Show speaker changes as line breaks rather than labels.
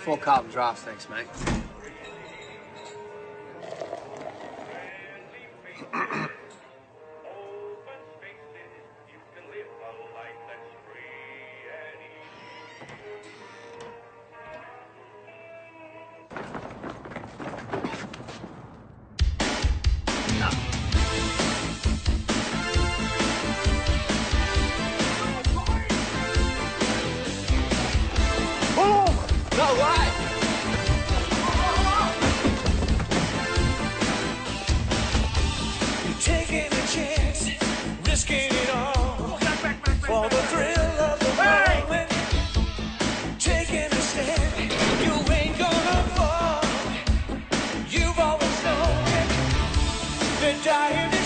Four Carlton Draughts, thanks, mate.
No Taking a chance, risking it all for the thrill of the moment. Taking a stand, you ain't gonna fall. You've always known. They're dying.